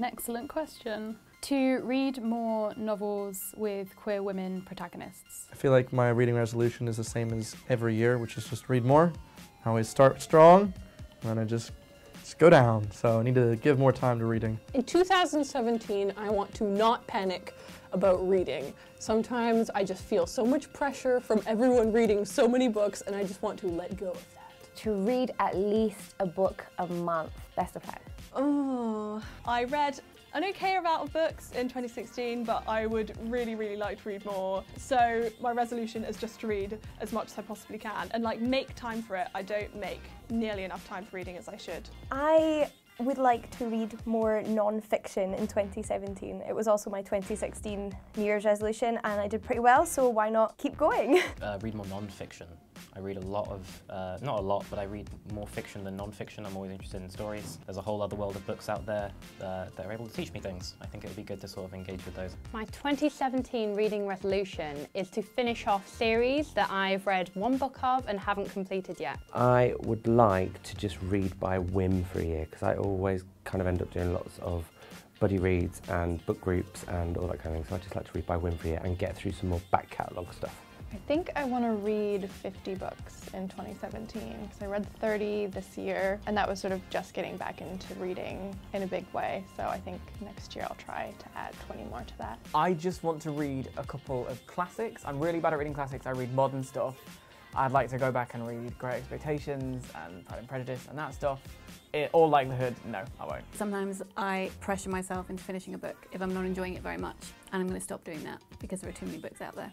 An excellent question. To read more novels with queer women protagonists. I feel like my reading resolution is the same as every year, which is just read more. I always start strong, and then I just, just go down. So I need to give more time to reading. In 2017, I want to not panic about reading. Sometimes I just feel so much pressure from everyone reading so many books, and I just want to let go of that. To read at least a book a month. That's the plan. Oh, I read an okay amount of books in 2016, but I would really, really like to read more. So my resolution is just to read as much as I possibly can and like make time for it. I don't make nearly enough time for reading as I should. I would like to read more non-fiction in 2017. It was also my 2016 New Year's resolution and I did pretty well, so why not keep going? Uh, read more non-fiction. I read a lot of, uh, not a lot, but I read more fiction than non-fiction. I'm always interested in stories. There's a whole other world of books out there uh, that are able to teach me things. I think it would be good to sort of engage with those. My 2017 reading resolution is to finish off series that I've read one book of and haven't completed yet. I would like to just read by whim for a year because I always kind of end up doing lots of buddy reads and book groups and all that kind of thing. So I just like to read by whim for a year and get through some more back catalogue stuff. I think I want to read 50 books in 2017 because I read 30 this year and that was sort of just getting back into reading in a big way. So I think next year I'll try to add 20 more to that. I just want to read a couple of classics. I'm really bad at reading classics. I read modern stuff. I'd like to go back and read Great Expectations and Pride and Prejudice and that stuff. In all likelihood, no, I won't. Sometimes I pressure myself into finishing a book if I'm not enjoying it very much, and I'm going to stop doing that because there are too many books out there.